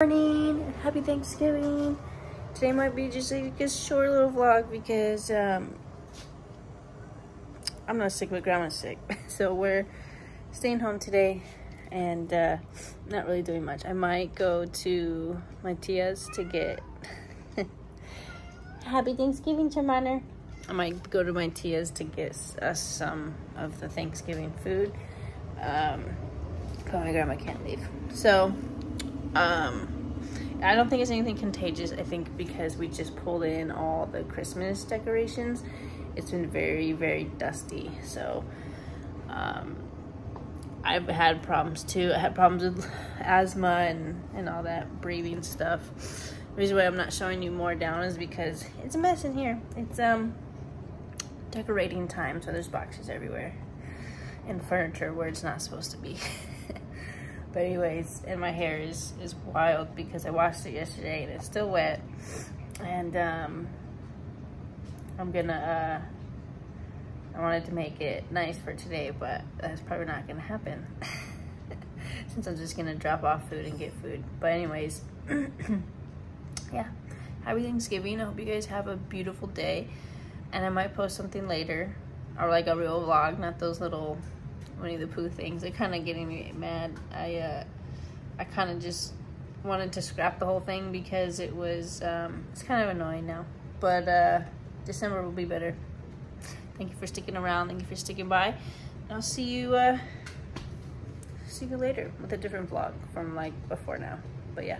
morning happy thanksgiving. Today might be just like a short little vlog because um i'm not sick but grandma's sick. So we're staying home today and uh not really doing much. I might go to my tia's to get happy thanksgiving Charmander. i might go to my tia's to get us some of the thanksgiving food um but my grandma can't leave. So um, I don't think it's anything contagious. I think because we just pulled in all the Christmas decorations, it's been very, very dusty. So, um, I've had problems too. I had problems with asthma and, and all that breathing stuff. The reason why I'm not showing you more down is because it's a mess in here. It's um decorating time, so there's boxes everywhere and furniture where it's not supposed to be. But anyways, and my hair is, is wild because I washed it yesterday and it's still wet. And um, I'm gonna, uh, I wanted to make it nice for today, but that's probably not gonna happen. Since I'm just gonna drop off food and get food. But anyways, yeah. Happy Thanksgiving. I hope you guys have a beautiful day. And I might post something later. Or like a real vlog, not those little Winnie the Pooh things. They're kind of getting me mad. I uh, I kind of just wanted to scrap the whole thing because it was um, it's kind of annoying now. But uh, December will be better. Thank you for sticking around. Thank you for sticking by. And I'll see you uh, see you later with a different vlog from like before now. But yeah.